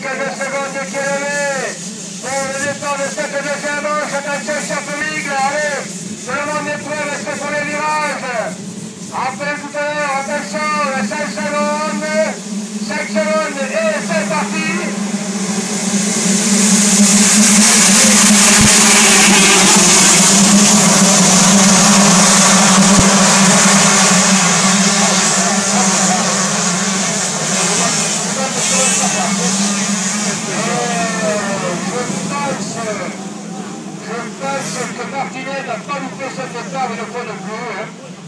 15 secondes qui est levé. Pour le départ de cette deuxième manche, attention Chapeling, allez, le monde est prêt, restez sur les virages. Après tout à l'heure, attention, 5 secondes, 5 secondes, et c'est parti. Je pense que Martinet n'a pas loupé cette étape une fois de plus. Hein.